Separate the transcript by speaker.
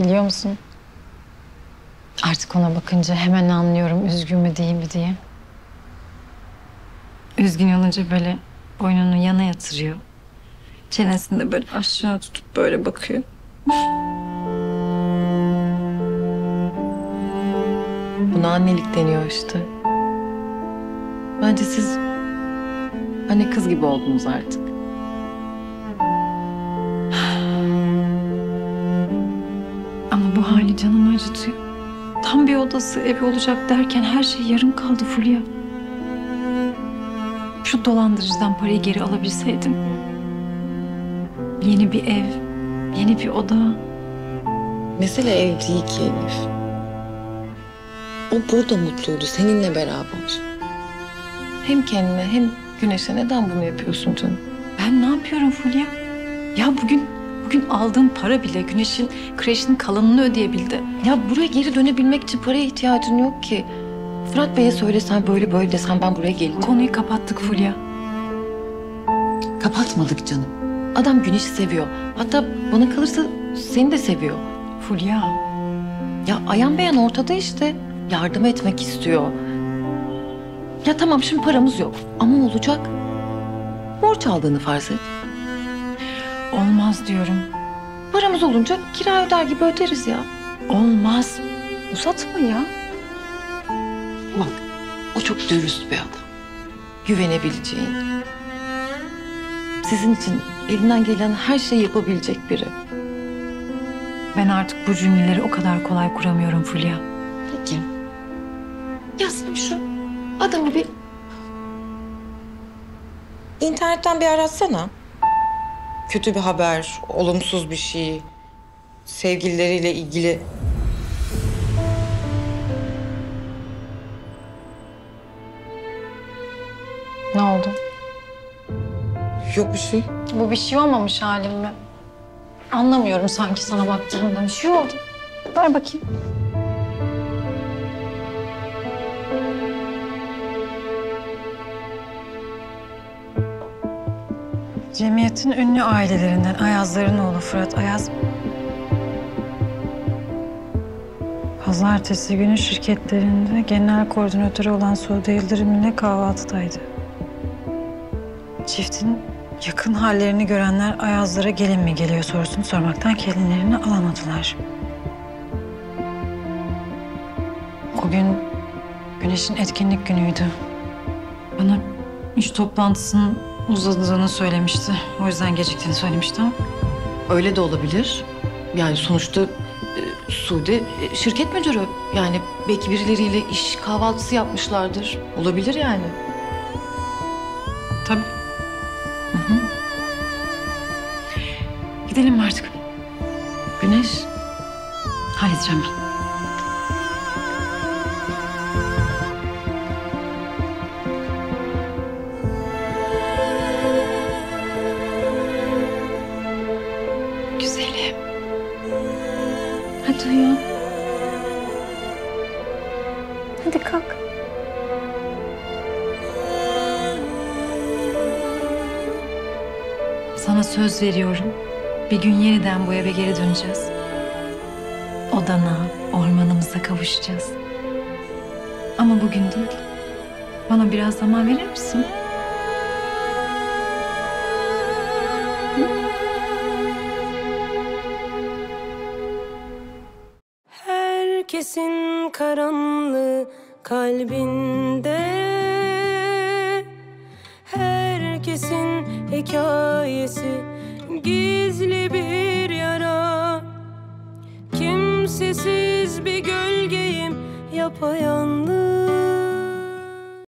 Speaker 1: Biliyor musun? Artık ona bakınca hemen anlıyorum üzgün mü değil mi diye. Üzgün olunca böyle boynunu yana yatırıyor. Çenesini de böyle aşağı tutup böyle bakıyor.
Speaker 2: Buna annelik deniyor işte. Bence siz anne kız gibi oldunuz artık.
Speaker 1: Bu hali canımı acıtıyor. Tam bir odası evi olacak derken her şey yarım kaldı Fulya. Şu dolandırıcıdan parayı geri alabilseydim. Yeni bir ev, yeni bir oda.
Speaker 2: Mesele ev değil ki Elif. O burada mutluydu seninle beraber. Hem kendine hem Güneş'e neden bunu yapıyorsun canım?
Speaker 1: Ben ne yapıyorum Fulya? Ya bugün bugün aldığım para bile Güneş'in kreşinin kalanını ödeyebildi.
Speaker 2: Ya buraya geri dönebilmek için paraya ihtiyacın yok ki. Fırat Bey'e söylesen böyle böyle desen ben buraya geleceğim.
Speaker 1: Konuyu kapattık Fulya.
Speaker 2: Kapatmadık canım. Adam Güneş'i seviyor. Hatta bana kalırsa seni de seviyor.
Speaker 1: Fulya.
Speaker 2: Ya ayan beyan ortada işte. Yardım etmek istiyor. Ya tamam şimdi paramız yok ama olacak. Borç aldığını farz et.
Speaker 1: Olmaz diyorum.
Speaker 2: Paramız olunca kira öder gibi öderiz ya.
Speaker 1: Olmaz.
Speaker 2: Uzatma ya. Bak o çok dürüst bir adam. Güvenebileceğin. Sizin için elinden gelen her şeyi yapabilecek biri.
Speaker 1: Ben artık bu cümleleri o kadar kolay kuramıyorum Fulya.
Speaker 2: Peki. Ya sen şu adamı bir...
Speaker 3: İnternetten bir aratsana. Kötü bir haber, olumsuz bir şey, sevgilileriyle ilgili.
Speaker 1: Ne oldu?
Speaker 3: Yok bir şey.
Speaker 1: Bu bir şey olmamış halim mi? Anlamıyorum sanki sana baktığımda. Bir şey oldu. Ver bakayım. Cemiyetin ünlü ailelerinden Ayazların oğlu Fırat Ayaz... Pazartesi günü şirketlerinde genel koordinatörü olan Sude Yıldırım ile kahvaltıdaydı. Çiftin yakın hallerini görenler Ayazlara gelin mi geliyor sorusunu sormaktan kendilerini alamadılar. O gün Güneş'in etkinlik günüydü. Bana iş toplantısının uzadığını söylemişti. O yüzden geciktiğini söylemişti ama
Speaker 2: Öyle de olabilir. Yani sonuçta e, Sude e, şirket müdürü. Yani belki birileriyle iş kahvaltısı yapmışlardır. Olabilir yani.
Speaker 1: tabii. Gidelim mi artık?
Speaker 2: Güneş
Speaker 1: Halledeceğim ben. Uyan. Hadi kalk. Sana söz veriyorum. Bir gün yeniden bu eve geri döneceğiz. Odana, ormanımıza kavuşacağız. Ama bugün değil. Bana biraz zaman verir misin?
Speaker 4: Karanlığı kalbinde. Herkesin hikayesi gizli bir yara. Kimsesiz bir gölgeyim yapayalnız